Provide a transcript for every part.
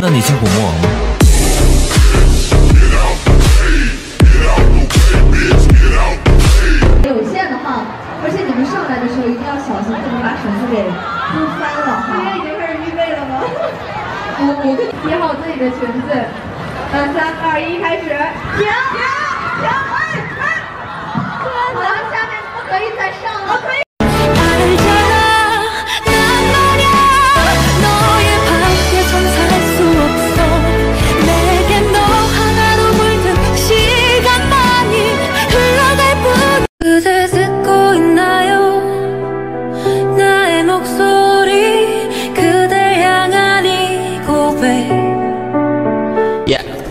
那你见过魔王吗？有限的哈，而且你们上来的时候一定要小心，不能把绳子给撸翻了哈。今天已经开始预备了吗？我我跟提好自己的裙子，嗯，三二一，开始，停停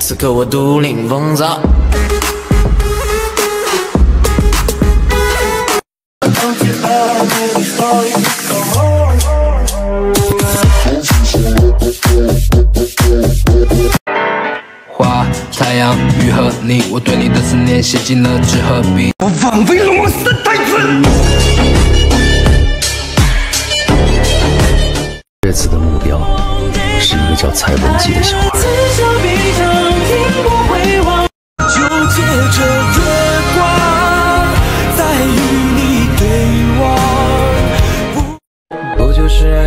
此刻我独领风骚。花、太阳、雨和你，我对你的思念写进了纸和笔。我枉费了我的太子。这次的目标是一个叫蔡文姬的小孩。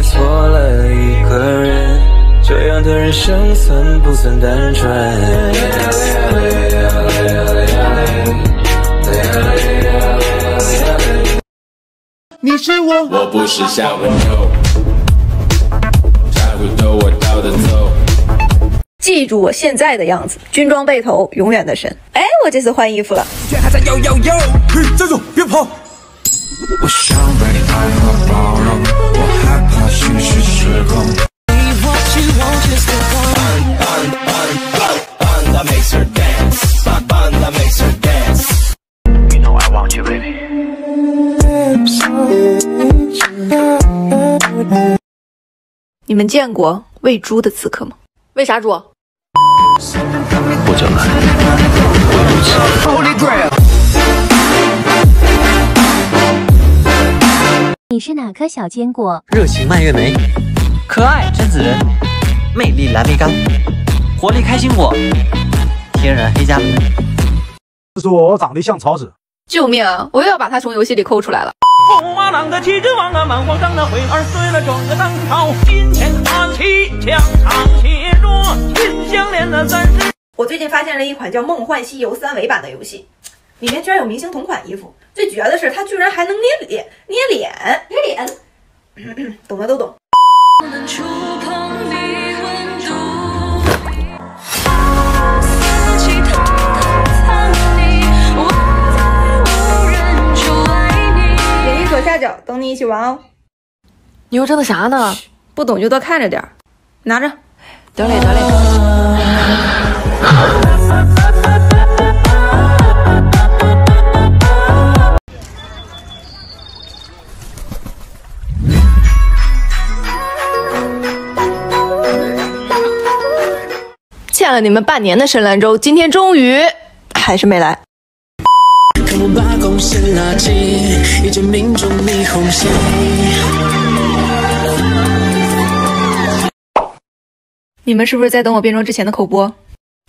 错了一个人，这样的人生算不算单纯？你是我，我不是夏温柔，才会逗我倒的走。记住我现在的样子，军装背头，永远的神。哎，我这次换衣服了。却还在摇摇摇。嘿，站住，别跑！我想被爱和包容，你们见过喂猪的刺客吗？喂啥猪？你是哪颗小坚果？热情蔓越莓，可爱榛子仁，魅力蓝莓干，活力开心果，天然黑加仑。说我长得像曹植。救命！我又要把他从游戏里抠出来了。红马郎的啊，满皇上的惠儿碎了整个三十。我最近发现了一款叫《梦幻西游三维版》的游戏，里面居然有明星同款衣服，最绝的是它居然还能捏脸，捏脸，捏脸，懂的都懂。能触碰你温度，其他的藏匿，我在无人处爱你。点击左下角，等你一起玩哦。你又整的啥呢？不懂就多看着点儿，拿着。得嘞得嘞。了你们半年的深兰州，今天终于还是没来。看我把贡献垃圾，已经命中霓虹线。你们是不是在等我变装之前的口播？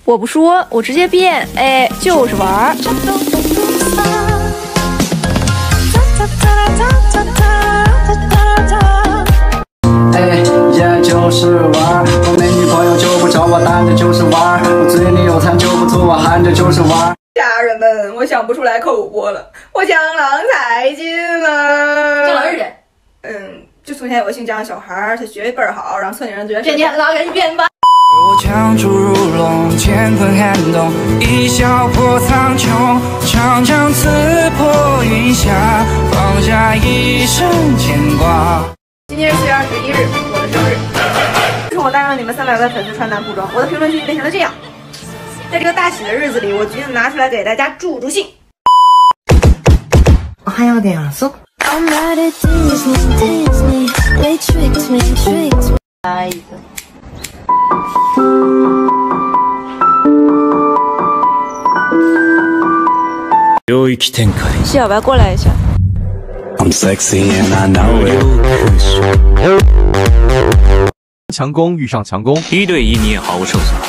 我不说，我直接变，哎，就是玩儿。想不出来口播了，我江郎才尽了。江郎是谁？嗯，就从前有个姓江的小孩儿，他学习倍儿好，然后村里人觉得变天了，赶紧变吧。我强出如龙，乾坤撼动，一笑破苍穹，长枪刺破云霞，放下一生牵挂。今天是四月二十一日，我的生日。自从我带上你们三百万粉丝穿男服装，我的评论区变成了这样。在这个大喜的日子里，我决定拿出来给大家助助兴。我还要点素。I'm not a Disney, Disney, they tricked me, tricked me. 下一个。領域展開是要不要过来一下？I'm sexy and I know it 强攻遇上强攻，一对一你也毫无胜算。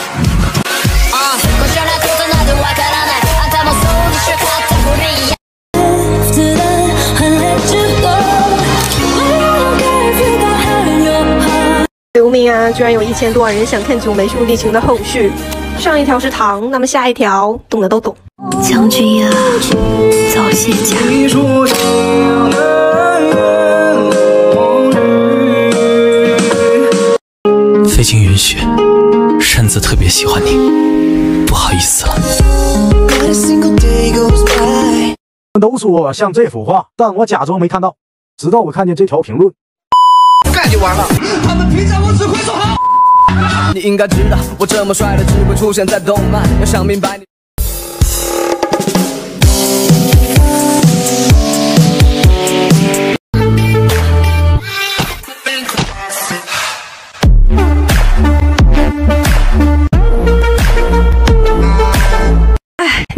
刘明啊，居然有一千多万人想看九妹兄弟情的后续。上一条是糖，那么下一条懂的都懂。将军呀，早些讲。非经允许，擅自特别喜欢你，好意思了。都说像这幅画，但我假装没看到，直到我看见这条评论。干就完了。他们评价我只会说好。你应该知道，我这么帅的只会出现在动漫。要想明白你。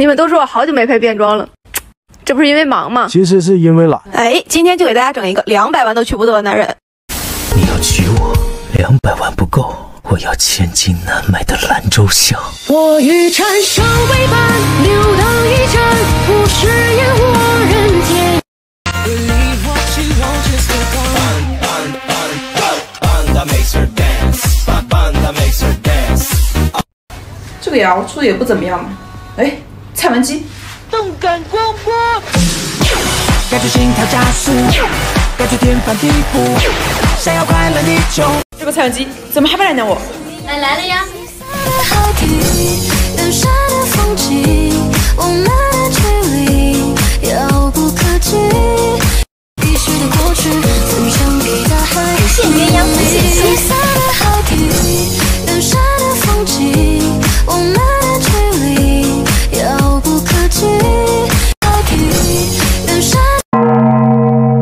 你们都说我好久没拍变装了，这不是因为忙吗？其实是因为懒。哎，今天就给大家整一个两百万都娶不走的男人。你要娶我，两百万不够，我要千金难买的兰州香。我欲缠上为伴，流荡一站，不食烟火人间。这个谣出的也不怎么样嘛。哎，蔡文姬，动感光波，感觉心跳加速，感觉天翻地覆，想要快乐你就。这个蔡文姬怎么还不来呢我？来来了呀！远山的风景，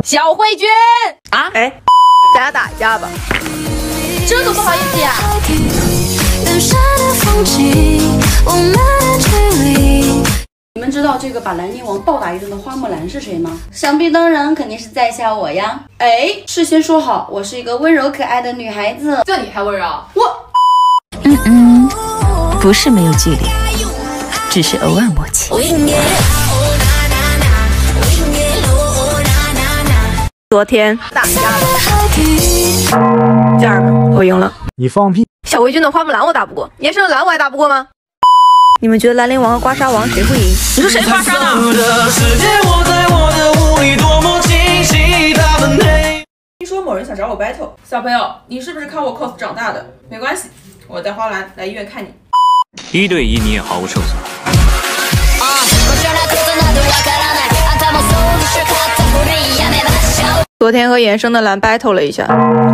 小慧君啊，哎，咱俩打一架吧。这都不好意思呀。远山的风景，我们的距离。你们知道这个把兰陵王暴打一顿的花木兰是谁吗？想必当然肯定是在下我呀！哎，事先说好，我是一个温柔可爱的女孩子。这你还温柔？我，嗯嗯，不是没有距离，只是偶尔默契。昨天打架了，家人们，我赢了。你放屁！小慧君的花木兰我打不过，年生的兰我还打不过吗？你们觉得兰陵王和刮痧王谁会赢？你说谁刮痧呢？听说某人想找我 battle，小朋友，你是不是看我 cos 长大的？没关系，我带花篮来医院看你。一对一你也毫无胜算。昨天和衍生的蓝 battle 了一下，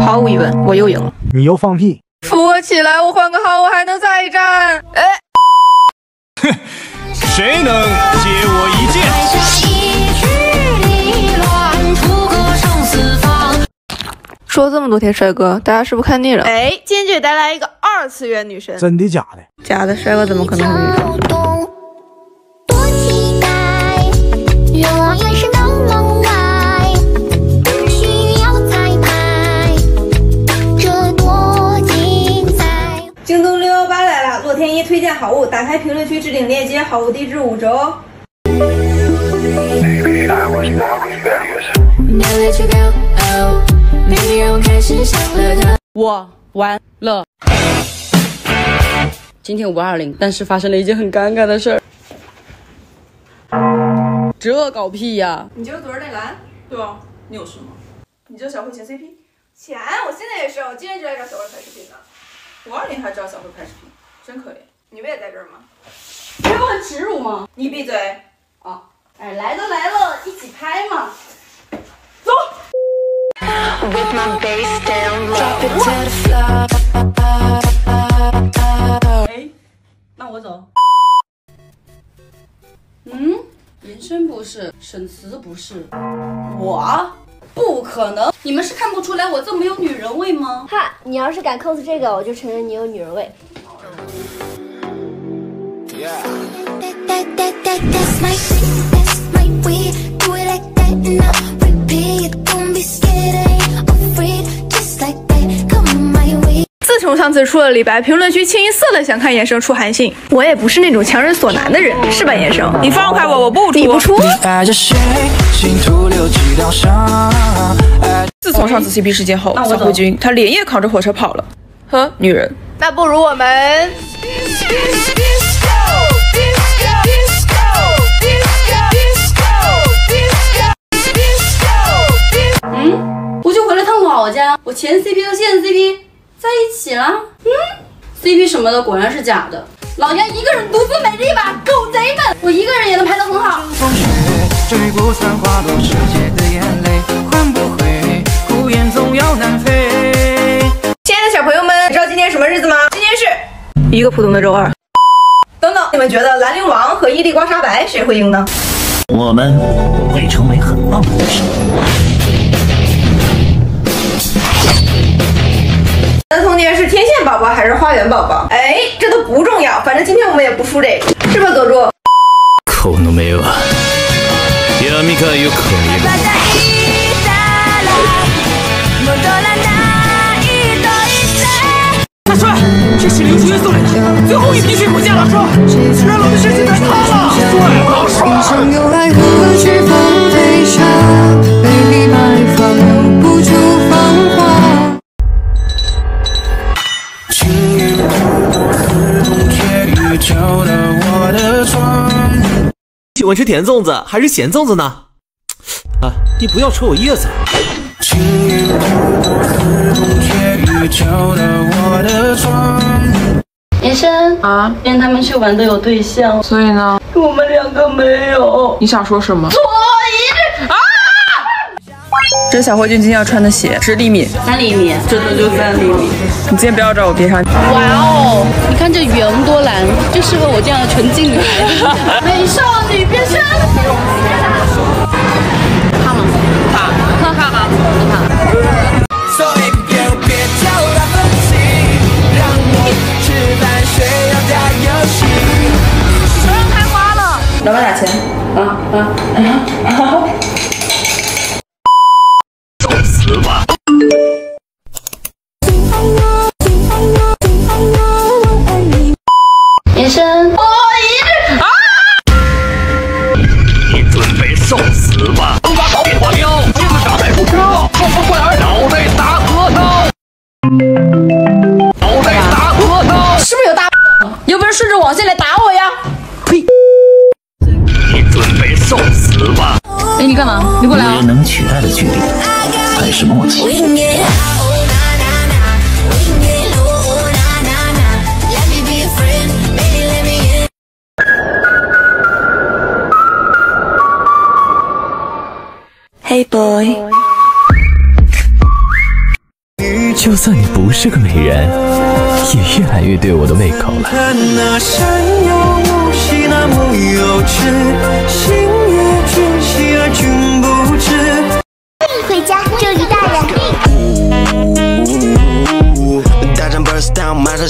毫无疑问我又赢了。你又放屁！扶我起来，我换个号，我还能再战。哎，哼，谁能接我一剑？说这么多天帅哥，大家是不是看腻了？哎，今天就给大家来一个二次元女神。真的假的？假的，帅哥怎么可能是女神？推荐好物，打开评论区置顶链接，好物低至五折哦。Baby，让我开始想了他。我完了。今天五二零，但是发生了一件很尴尬的事儿。这搞屁呀！你就是昨儿那蓝？对啊，你有事吗？你知道小慧前 CP？钱，我现在也是，我今天就来找小慧拍视频的。五二零还知道小慧拍视频，真可怜。你不也在这儿吗？这不很耻辱吗？你闭嘴！啊，哎，来都来了，一起拍嘛。走。With my bass down low. Drop it to the floor. 哎，那我走。嗯，人生不是，沈词不是，我不可能。你们是看不出来我这么有女人味吗？哈，你要是敢 cos 这个，我就承认你有女人味。自从上次出了李白，评论区清一色的想看衍生出韩信。我也不是那种强人所难的人，是吧，衍生？你放开我，我不出。你不出？自从上次 CP 事件后，小胡军他连夜扛着火车跑了。呵，女人。那不如我们。前 CP 和现 CP 在一起了。嗯，CP 什么的果然是假的。老娘一个人独自美丽吧，狗贼们！我一个人也能拍得很好。追不散花落世界的眼泪，换不回，孤雁总要南飞。亲爱的小朋友们，你知道今天什么日子吗？今天是一个普通的周二。等等，你们觉得兰陵王和伊丽刮痧白谁会赢呢？我们会成为很棒的女生。还是花园宝宝？哎，这都不重要，反正今天我们也不输这个，是吧，佐助？この目は闇がよく見る。大帅，这是刘青云送来的最后一批水果件了。居然老子身体太塌了，帅， 好帅！喜欢吃甜粽子还是咸粽子呢？啊，你不要扯我叶子。延伸啊，今天他们去玩都有对象，所以呢，我们两个没有。你想说什么？所以啊，这是小慧君今天要穿的鞋，十厘米，三厘米，真的就三厘米。你今天不要找我别上。哇哦，你看这圆多蓝，就适合我这样的纯净女孩。美少女变身。备受死吧！东瓜搞变化喵，金子傻在不知道，放不过来，脑袋砸核桃，脑袋砸核桃，是不是有大？有本事顺着网线来打我呀！呸！你准备受死吧！哎，你干嘛？你过来啊！无人能取代的距离，才是默契。是个美人，也越来越对我的胃口了。看那山有雾气，那木有枝，心悦君兮而君不知。回家，这里大人。大战 burst down，马上。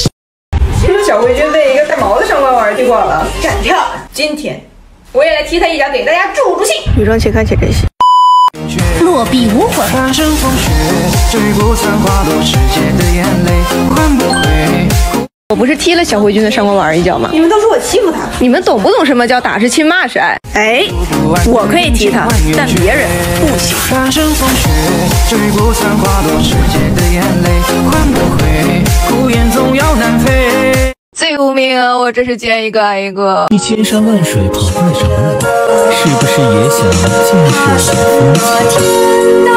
听说小慧君被一个带毛的上官婉儿踢馆了，敢跳！今天我也来踢他一脚，给大家助助兴。女装且看且珍惜。落笔无悔。发生风雪，追不散花落世界的眼泪，换不回。我不是踢了小慧君的上官婉儿一脚吗？你们都说我欺负她，你们懂不懂什么叫打是亲，骂是爱？哎，我可以踢她，但别人不行。发生风雪，追不散花落世界的眼泪，换不回。孤雁总要南飞。最无命啊！我这是见一个爱一个。你千山万水跑过来找我？是不是也想见识我的风情？